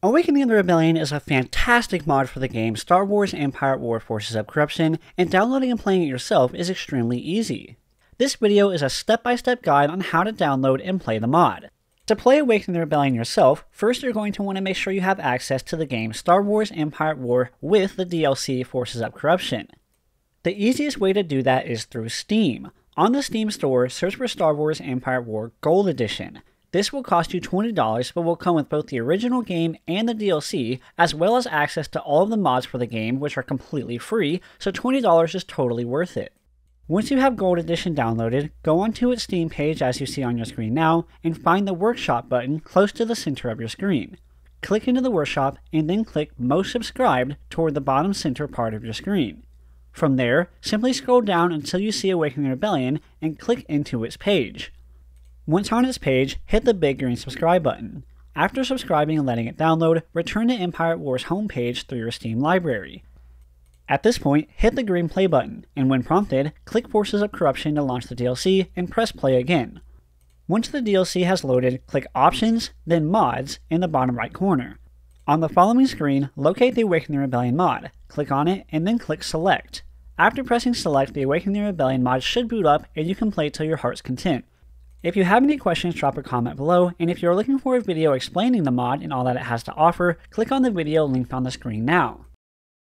Awakening of the Rebellion is a fantastic mod for the game Star Wars Empire War Forces of Corruption, and downloading and playing it yourself is extremely easy. This video is a step-by-step guide on how to download and play the mod. To play Awakening the Rebellion yourself, first you're going to want to make sure you have access to the game Star Wars Empire War with the DLC Forces of Corruption. The easiest way to do that is through Steam. On the Steam store, search for Star Wars Empire War Gold Edition. This will cost you $20 but will come with both the original game and the DLC, as well as access to all of the mods for the game, which are completely free, so $20 is totally worth it. Once you have Gold Edition downloaded, go onto its Steam page as you see on your screen now, and find the Workshop button close to the center of your screen. Click into the Workshop and then click Most Subscribed toward the bottom center part of your screen. From there, simply scroll down until you see Awakening Rebellion and click into its page. Once on its page, hit the big green subscribe button. After subscribing and letting it download, return to Empire at War's homepage through your Steam library. At this point, hit the green play button, and when prompted, click Forces of Corruption to launch the DLC and press play again. Once the DLC has loaded, click Options, then Mods in the bottom right corner. On the following screen, locate the Awakening Rebellion mod, click on it, and then click Select. After pressing Select, the Awakening Rebellion mod should boot up and you can play to your heart's content. If you have any questions, drop a comment below, and if you're looking for a video explaining the mod and all that it has to offer, click on the video linked on the screen now.